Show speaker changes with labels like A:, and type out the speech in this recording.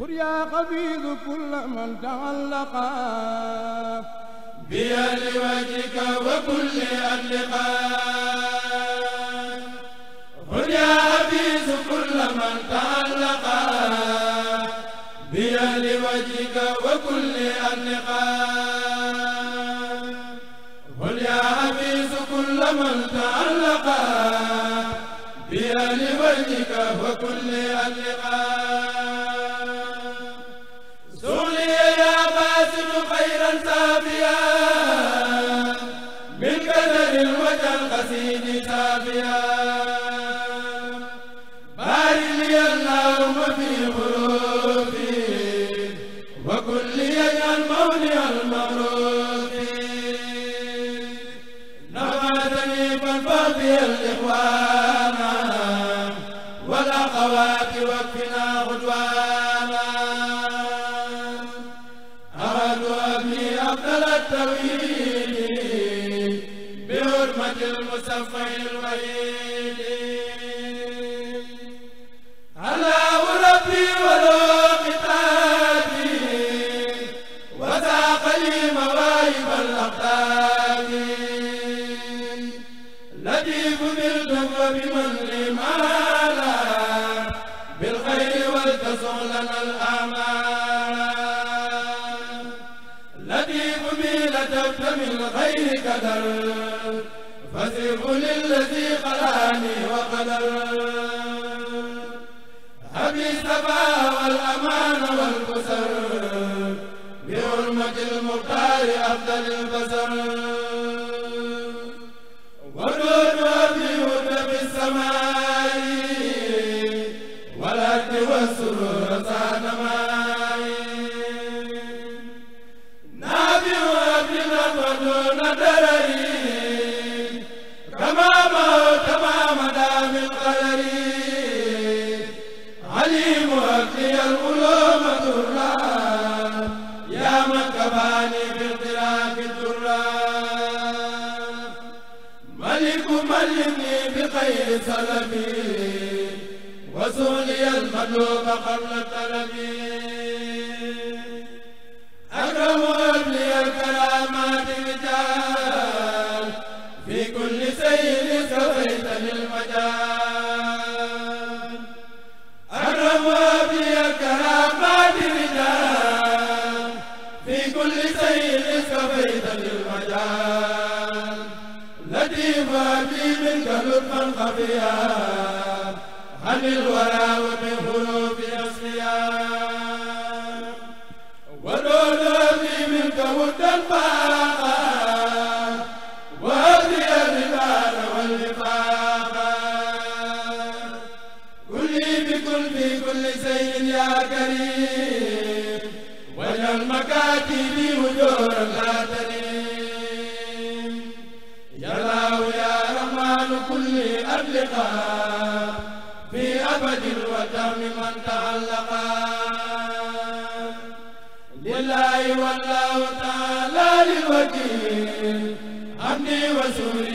A: قل يا خبيث كل من تعلقا
B: بيد وجهك وكل أطلقاء خذ يا حبيس كل من تعلقا بيد وجهك وكل أطلقاء خذ يا حبيس كل من تعلقا بيد وجهك وكل أطلقاء القسيم سافيا بحرمة المصفى الوحيد الله ربي ولو قتالي وساق لي مواهب الأقدام لطيف بالدفء بمن لمالا بالخير ولتصغ لنا الآمال لطيف بي لتبت من غير قدر. فسيف للذي خلاني وقدر. أبي السبا والأمان والبصر بحرمة المختار أفضل البصر. ودود أبي ود بالسماء والأرض والسرور. ملك ملكني بخير سلبي وسولي المطلوب قبل الطلب أكرم أبني الكرامات رجال في كل سير سويت للمجال. أبي منك لطفا خفيا. عن الورى ومن حروف أصفياء؟ اللقاء في أبد الوتر من تعلقا لله والله تعالى للوكيل حمدي وسوري